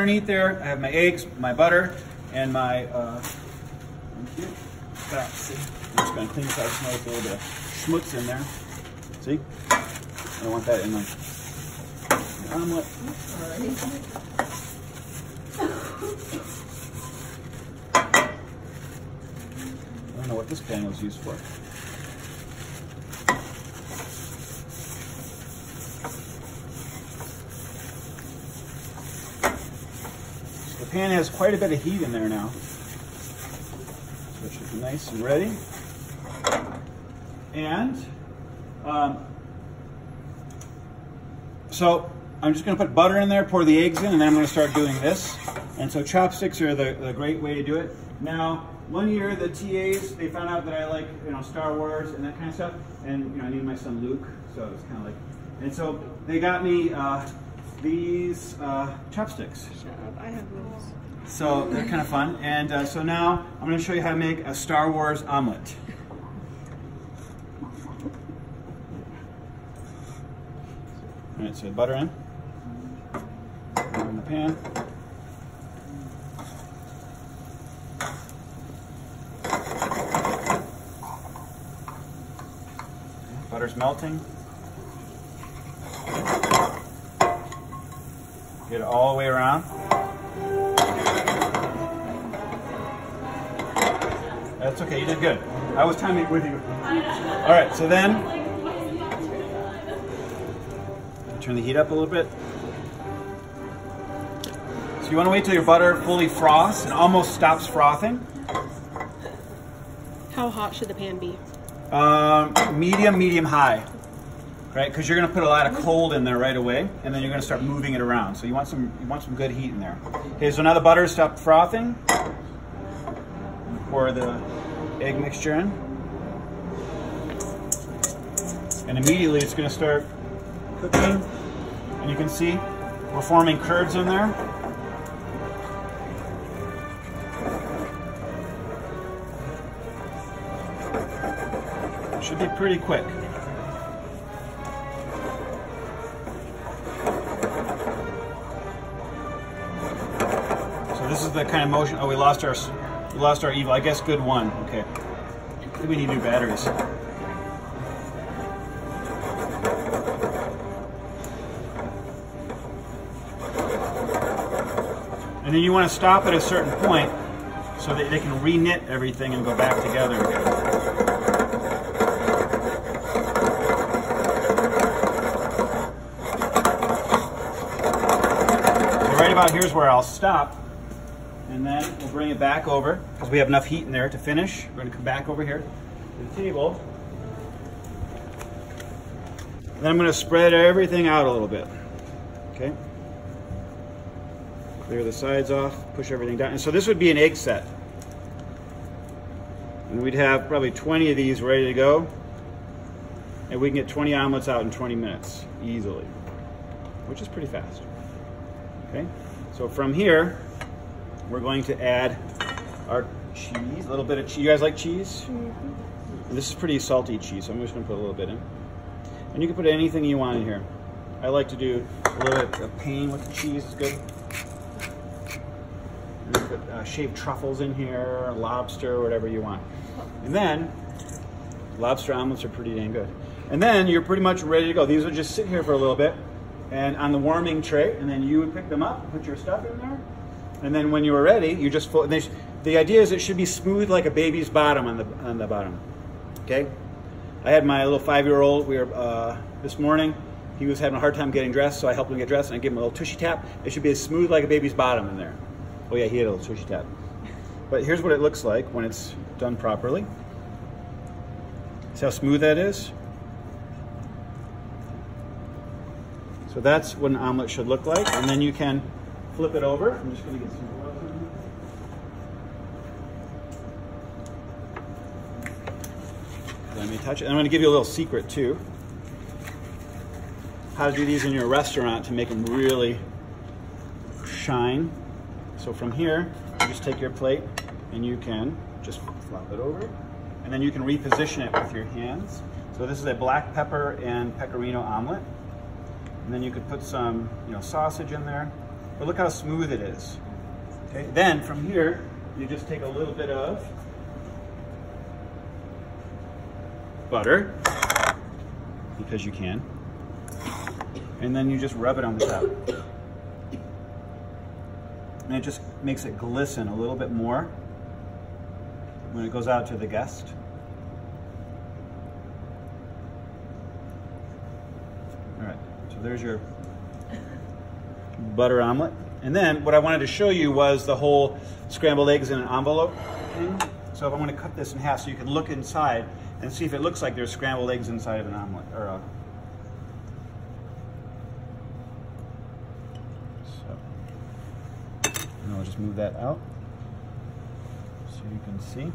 Underneath there, I have my eggs, my butter, and my, uh, that, see? I'm just gonna clean this out, there's a little bit of schmutz in there. See? I don't want that in my omelet. I don't know what this pan was used for. Pan has quite a bit of heat in there now. So it should be nice and ready. And um, so I'm just gonna put butter in there, pour the eggs in, and then I'm gonna start doing this. And so chopsticks are the, the great way to do it. Now, one year the TAs, they found out that I like, you know, Star Wars and that kind of stuff. And, you know, I named my son Luke, so it's kind of like, and so they got me uh, these uh, chopsticks. Shut up, I have those. So they're kind of fun. And uh, so now I'm going to show you how to make a Star Wars omelet. All right, so butter in. Butter in the pan. Butter's melting. Get it all the way around. That's okay, you did good. I was timing it with you. All right, so then turn the heat up a little bit. So you want to wait till your butter fully froths and almost stops frothing. How hot should the pan be? Um, medium, medium high, right? Because you're going to put a lot of cold in there right away, and then you're going to start moving it around. So you want some, you want some good heat in there. Okay, so now the butter stopped frothing. Pour the egg mixture in, and immediately it's going to start cooking. And you can see we're forming curds in there. Should be pretty quick. Is the kind of motion. Oh, we lost our we lost our evil. I guess good one. Okay. I think we need new batteries. And then you want to stop at a certain point so that they can re-knit everything and go back together again. Right about here's where I'll stop. And then we'll bring it back over because we have enough heat in there to finish. We're going to come back over here to the table. And then I'm going to spread everything out a little bit. Okay? Clear the sides off, push everything down. And so this would be an egg set. And we'd have probably 20 of these ready to go. And we can get 20 omelets out in 20 minutes easily, which is pretty fast. Okay? So from here, we're going to add our cheese, a little bit of cheese. You guys like cheese? And this is pretty salty cheese, so I'm just going to put a little bit in. And you can put anything you want in here. I like to do a little bit of pain with the cheese, it's good. You can put uh, shaved truffles in here, lobster, whatever you want. And then, lobster omelets are pretty dang good. And then you're pretty much ready to go. These will just sit here for a little bit and on the warming tray, and then you would pick them up, put your stuff in there, and then when you were ready, you just fold. They, the idea is it should be smooth like a baby's bottom on the on the bottom. Okay. I had my little five-year-old. We were uh, this morning. He was having a hard time getting dressed, so I helped him get dressed, and I gave him a little tushy tap. It should be as smooth like a baby's bottom in there. Oh yeah, he had a little tushy tap. But here's what it looks like when it's done properly. See how smooth that is? So that's what an omelet should look like. And then you can flip it over. I'm just going to get some. Let me touch it. And I'm going to give you a little secret too. How to do these in your restaurant to make them really shine. So from here, you just take your plate and you can just flop it over. And then you can reposition it with your hands. So this is a black pepper and pecorino omelet. And then you could put some, you know, sausage in there. But look how smooth it is. Okay, then from here, you just take a little bit of butter, because you can, and then you just rub it on the top. And it just makes it glisten a little bit more when it goes out to the guest. All right, so there's your butter omelet. And then what I wanted to show you was the whole scrambled eggs in an envelope thing. So if I'm gonna cut this in half so you can look inside and see if it looks like there's scrambled eggs inside of an omelet or a So, and I'll just move that out so you can see.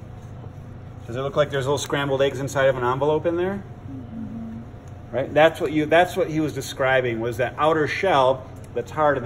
Does it look like there's little scrambled eggs inside of an envelope in there? Mm-hmm. Right. That's what you. That's what he was describing was that outer shell that's hard.